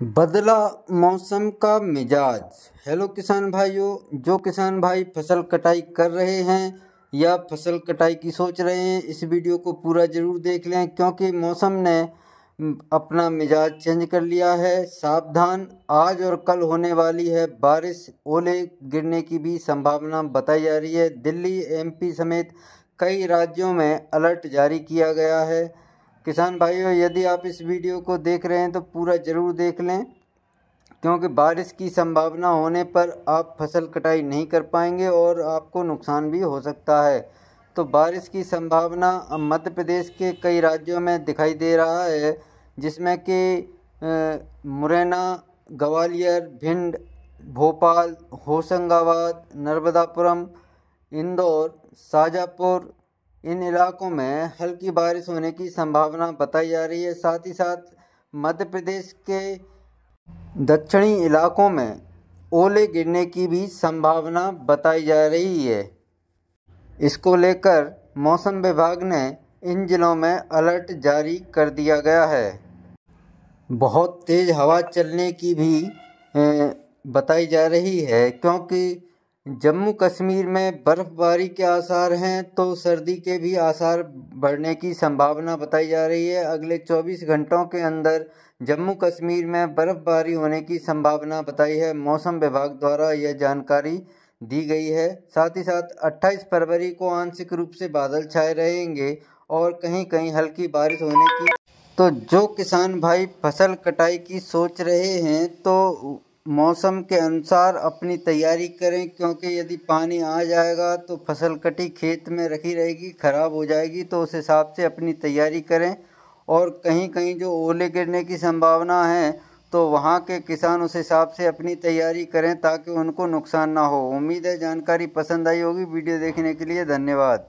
बदला मौसम का मिजाज। हेलो किसान भाइयों, जो किसान भाई फ़सल कटाई कर रहे हैं या फ़सल कटाई की सोच रहे हैं, इस वीडियो को पूरा ज़रूर देख लें, क्योंकि मौसम ने अपना मिजाज चेंज कर लिया है। सावधान, आज और कल होने वाली है बारिश। ओले गिरने की भी संभावना बताई जा रही है। दिल्ली, एमपी समेत कई राज्यों में अलर्ट जारी किया गया है। किसान भाइयों, यदि आप इस वीडियो को देख रहे हैं तो पूरा ज़रूर देख लें, क्योंकि बारिश की संभावना होने पर आप फ़सल कटाई नहीं कर पाएँगे और आपको नुकसान भी हो सकता है। तो बारिश की संभावना मध्य प्रदेश के कई राज्यों में दिखाई दे रहा है, जिसमें कि मुरैना, ग्वालियर, भिंड, भोपाल, होशंगाबाद, नर्मदापुरम, इंदौर, शाजापुर इन इलाकों में हल्की बारिश होने की संभावना बताई जा रही है। साथ ही साथ मध्य प्रदेश के दक्षिणी इलाकों में ओले गिरने की भी संभावना बताई जा रही है। इसको लेकर मौसम विभाग ने इन जिलों में अलर्ट जारी कर दिया गया है। बहुत तेज़ हवा चलने की भी बताई जा रही है, क्योंकि जम्मू कश्मीर में बर्फ़बारी के आसार हैं तो सर्दी के भी आसार बढ़ने की संभावना बताई जा रही है। अगले 24 घंटों के अंदर जम्मू कश्मीर में बर्फ़बारी होने की संभावना बताई है। मौसम विभाग द्वारा यह जानकारी दी गई है। साथ ही साथ 28 फरवरी को आंशिक रूप से बादल छाए रहेंगे और कहीं कहीं हल्की बारिश होने की तो जो किसान भाई फ़सल कटाई की सोच रहे हैं तो मौसम के अनुसार अपनी तैयारी करें, क्योंकि यदि पानी आ जाएगा तो फ़सल कटी खेत में रखी रहेगी, ख़राब हो जाएगी तो उस हिसाब से अपनी तैयारी करें। और कहीं कहीं जो ओले गिरने की संभावना है तो वहाँ के किसान उस हिसाब से अपनी तैयारी करें, ताकि उनको नुकसान ना हो। उम्मीद है, जानकारी पसंद आई होगी। वीडियो देखने के लिए धन्यवाद।